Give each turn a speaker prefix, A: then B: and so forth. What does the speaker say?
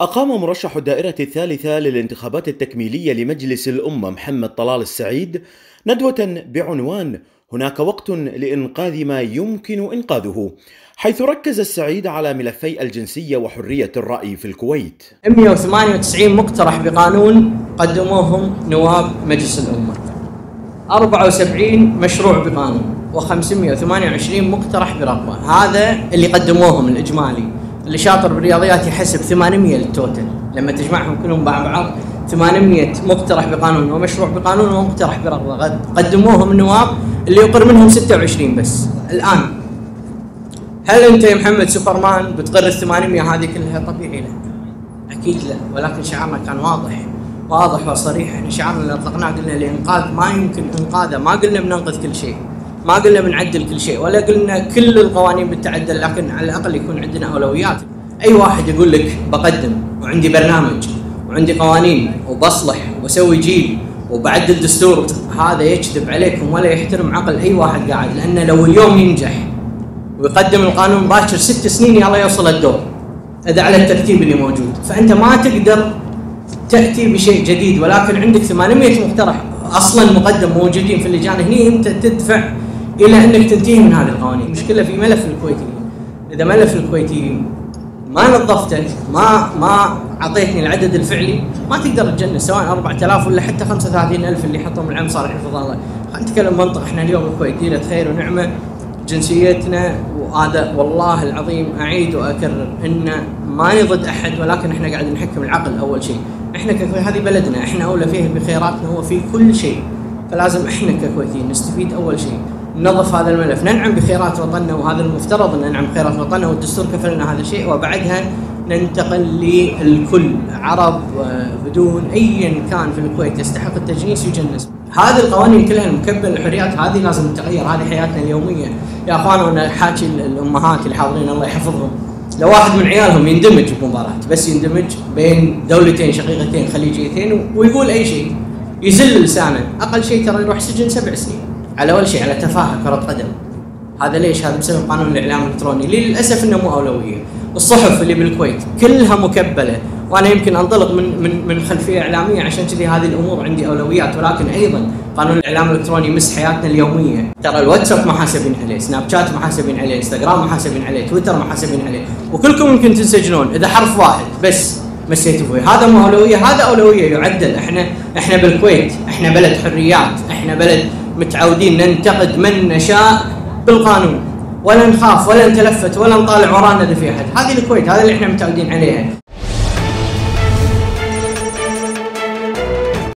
A: أقام مرشح الدائرة الثالثة للانتخابات التكميلية لمجلس الأمة محمد طلال السعيد ندوة بعنوان هناك وقت لإنقاذ ما يمكن إنقاذه حيث ركز السعيد على ملفي الجنسية وحرية الرأي في الكويت.
B: 198 مقترح بقانون قدموهم نواب مجلس الأمة. 74 مشروع بقانون و528 مقترح برغبة هذا اللي قدموهم الإجمالي. اللي شاطر بالرياضيات يحسب 800 للتوتل. لما تجمعهم كلهم مع بعض 800 مقترح بقانون ومشروع بقانون ومقترح برغبه قدموهم النواب اللي يقر منهم 26 بس. الآن هل أنت يا محمد سوبرمان بتقر ال 800 هذه كلها؟ طبيعي لا. أكيد لا. ولكن شعارنا كان واضح. واضح وصريح. إحنا شعارنا اللي اطلقناه قلنا الانقاذ ما يمكن إنقاذه. ما قلنا بننقذ كل شيء. ما قلنا بنعدل كل شيء ولا قلنا كل القوانين بتعدل لكن على الأقل يكون عندنا أولويات. أي واحد يقول لك بقدم وعندي برنامج وعندي قوانين وبصلح وأسوي جيل وبعدل دستور هذا يكذب عليكم ولا يحترم عقل أي واحد قاعد لأنه لو اليوم ينجح ويقدم القانون باكر ست سنين يلا يوصل الدور. اذا على الترتيب اللي موجود. فأنت ما تقدر تأتي بشيء جديد ولكن عندك 800 مقترح أصلا مقدم موجودين في اللجان هني أنت تدفع إلى أنك تنتهي من هذه القوانين، المشكلة في ملف الكويتيين. إذا ملف الكويتيين ما نظفته ما ما أعطيتني العدد الفعلي ما تقدر تجنس سواء 4000 ولا حتى 35000 اللي حطهم العم صالح حفظ الله. خلينا نتكلم منطق إحنا اليوم الكويت ديره خير ونعمة جنسيتنا وهذا والله العظيم أعيد وأكرر إن ما نضد أحد ولكن إحنا قاعد نحكم العقل أول شيء. إحنا ككويت هذه بلدنا إحنا أولى فيه بخيراتنا هو في كل شيء. فلازم إحنا ككويتيين نستفيد أول شيء ننظف هذا الملف. ننعم بخيرات وطننا وهذا المفترض أن ننعم بخيرات وطننا والدستور كفلنا هذا الشيء. وبعدها ننتقل للكل عرب بدون ايا كان في الكويت يستحق التجنيس يجنس. هذه القوانين كلها المكبل الحريات هذه لازم تتغير هذه حياتنا اليومية. يا أخوان وأنا حاكي الامهات اللي حاضرين الله يحفظهم. لو واحد من عيالهم يندمج بمباراة بس يندمج بين دولتين شقيقتين خليجيتين ويقول أي شيء يزل لسانه. أقل شيء ترى يروح سجن سبع سنين. على أول شيء على تفاهة كرة قدم. هذا ليش؟ هذا بسبب قانون الإعلام الإلكتروني. للأسف إنه مو أولوية. الصحف اللي بالكويت كلها مكبلة. وأنا يمكن أنطلق من من من خلفية إعلامية عشان كذي هذه الأمور عندي أولويات. ولكن أيضا قانون الإعلام الإلكتروني يمس حياتنا اليومية. ترى الواتساب محاسبين عليه سناب شات محاسبين عليه إنستغرام محاسبين عليه تويتر محاسبين عليه. وكلكم يمكن تنسجنون إذا حرف واحد بس. مسيتوا فيه هذا مو أولوية هذا أولوية يعدل. إحنا إحنا بالكويت إحنا بلد حريات إحنا بلد متعودين ننتقد من نشاء بالقانون. ولا نخاف ولا نتلفت ولا نطالع ورانا اذا في أحد. هذه الكويت هذا اللي إحنا متعودين عليها